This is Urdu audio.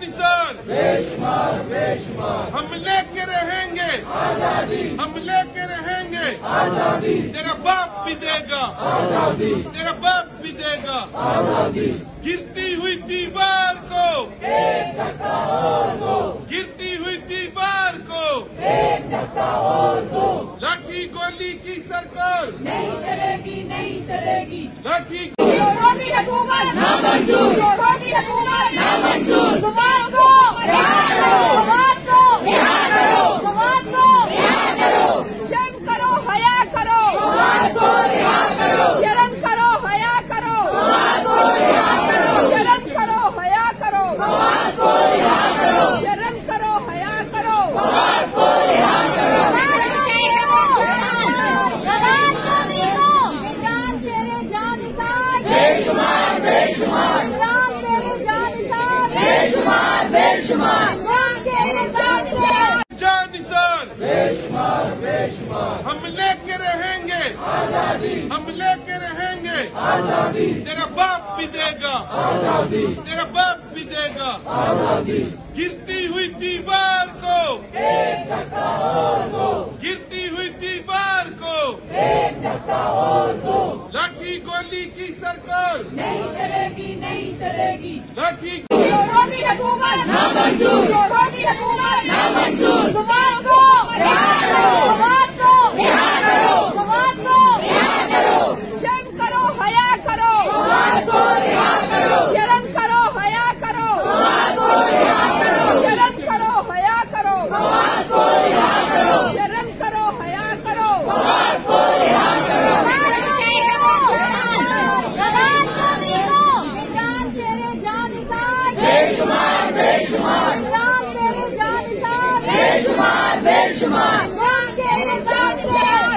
نثار ہم لے کے رہیں گے۔ ہم لے کے رہیں گے۔ تیرا باپ بھی دے گا۔ تیرا باپ بھی دے گا۔ گرتی ہوئی دیوار کو۔ گرتی ہوئی دیوار کو۔ لاٹھی گولی کی سرکار۔ نہیں چلے گی نہیں چلے گی لاٹھی حکومت شمار بے شمار رام تیرے جان نثار بے شمار بے شمار رام تیرے جان نثار جان نثار ہم لے کے رہیں گے ہم لے کے رہیں گے تیرا باپ بھی دے گا تیرا باپ بھی دے گا گرتی ہوئی دیوار کو گرتی ہوئی دیوار کو گولی کی سرکار۔ نہیں چلے گی نہیں چلے گی۔ حکومت شمار بے